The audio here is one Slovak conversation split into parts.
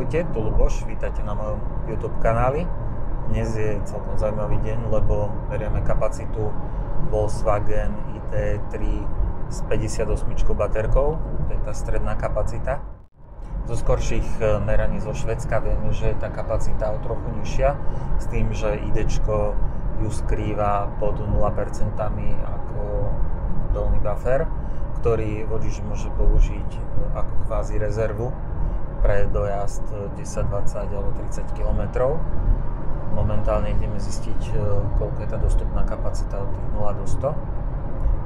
Ahojte, tu Luboš, vítajte na mojom YouTube kanáli. Dnes je celkom zaujímavý deň, lebo berieme kapacitu Volkswagen ID3 s 58 baterkou, to je tá stredná kapacita. Zo skorších eh, meraní zo Švedska vieme, že je tá kapacita o trochu nižšia, s tým, že ID ju skrýva pod 0% ako dolný buffer, ktorý vodič môže použiť eh, ako kvázi rezervu pre dojazd 10, 20 alebo 30 km. Momentálne ideme zistiť, e, koľko je tá dostupná kapacita od tých 0 do 100.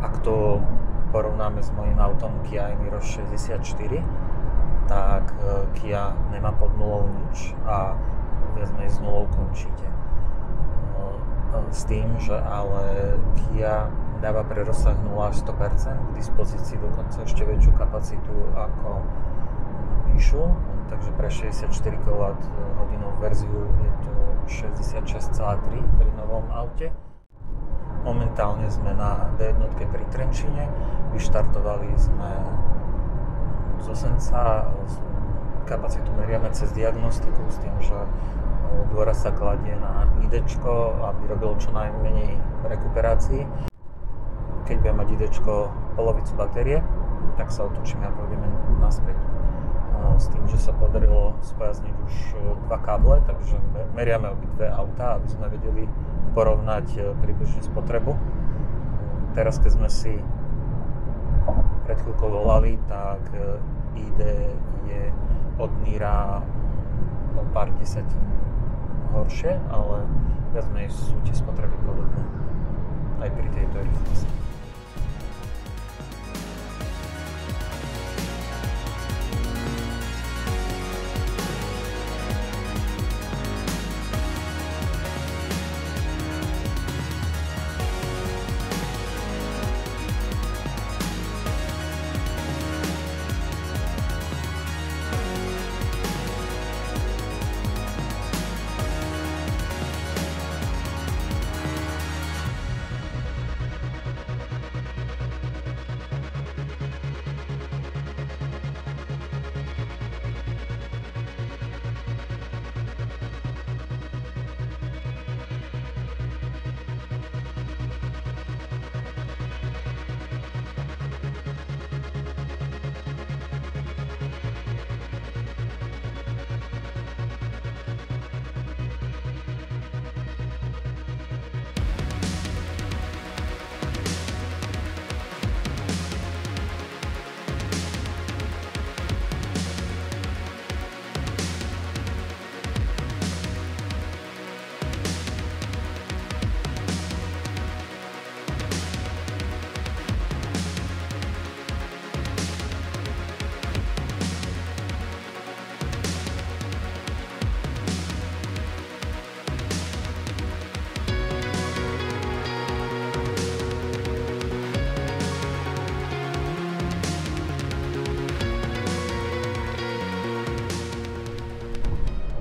Ak to porovnáme s mojím autom Kia Niro 64, tak e, Kia nemá pod nulou nič a viac menej s nulou končíte. E, s tým, že ale Kia dáva pre rozsah 0 až 100%, k dispozícii dokonca ešte väčšiu kapacitu ako píšu, takže pre 64 kWh verziu je to 66,3 pri novom aute. Momentálne sme na D1 pri Trenčine, vyštartovali sme z Osenca, kapacitu meriame cez diagnostiku s tým, že dôraz sa kladie na ID, aby robilo čo najmenej rekuperácií. Keď budeme mať ID polovicu batérie, tak sa otočíme a pôjdeme naspäť s tým, že sa podarilo spojazniť už e, dva káble, takže meriame obidve auta, aby sme vedeli porovnať e, približne spotrebu. Teraz, keď sme si pred chvíľkou volali, tak e, ID je od Nira o pár desatín horšie, ale viac menej sú tie spotreby podobné aj pri tejto rýchlosti.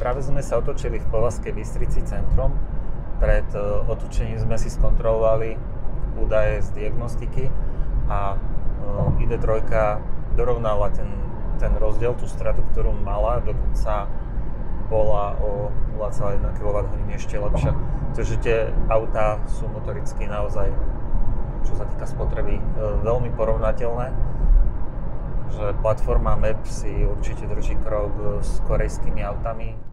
Práve sme sa otočili v Povazkej Bystrici centrom. Pred e, otočením sme si skontrolovali údaje z diagnostiky a e, ID3 dorovnala ten, ten rozdiel, tú stratu, ktorú mala, dokonca bola o 0,1 kWh ešte lepšia. Takže tie autá sú motoricky naozaj, čo sa týka spotreby, e, veľmi porovnateľné že platforma MAP si určite drží krok s korejskými autami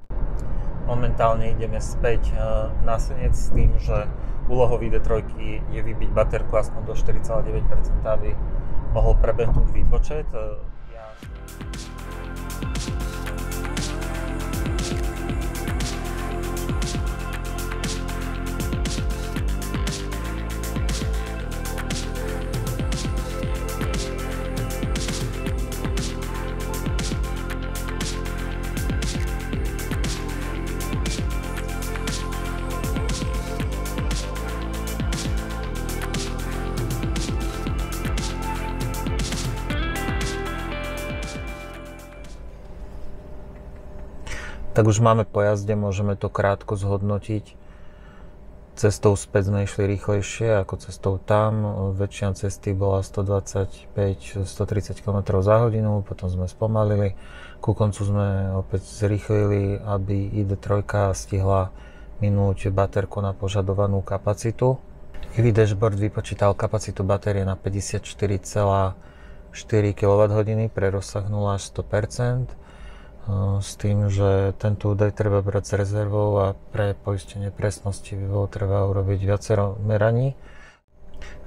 momentálne ideme späť e, na senec s tým, že úlohou ID3 je vybiť baterku aspoň do 4,9%, aby mohol prebehnúť výpočet. E, ja... tak už máme po jazde, môžeme to krátko zhodnotiť. Cestou späť sme išli rýchlejšie ako cestou tam. Väčšina cesty bola 125-130 km za hodinu, potom sme spomalili. Ku koncu sme opäť zrýchlili, aby ID3 stihla minúť baterku na požadovanú kapacitu. EV dashboard vypočítal kapacitu batérie na 54,4 kWh pre rozsah 0 až 100 s tým, že tento údaj treba brať s rezervou a pre poistenie presnosti by bolo treba urobiť viacero meraní.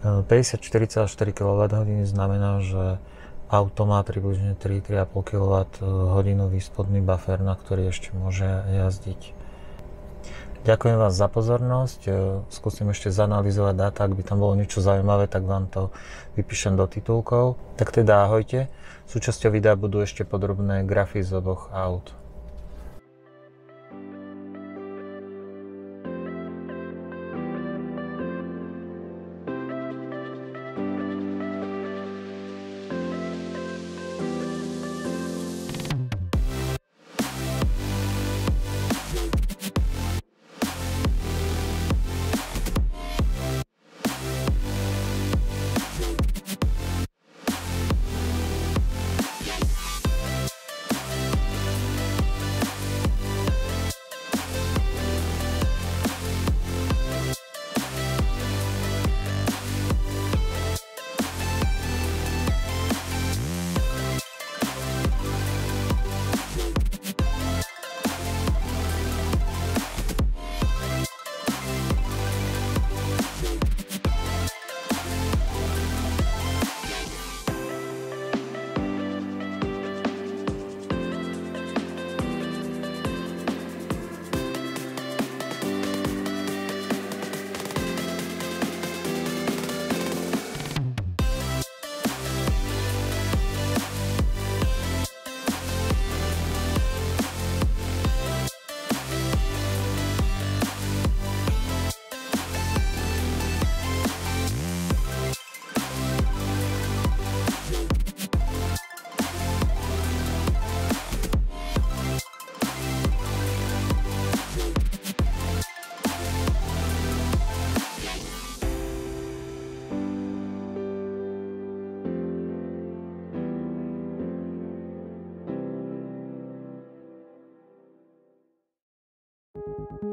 54,4 kWh znamená, že auto má približne 3-3,5 kWh spodný buffer, na ktorý ešte môže jazdiť. Ďakujem vám za pozornosť. Skúsim ešte zanalizovať dáta, ak by tam bolo niečo zaujímavé, tak vám to vypíšem do titulkov. Tak teda ahojte. Súčasťou videa budú ešte podrobné grafy z oboch aut. you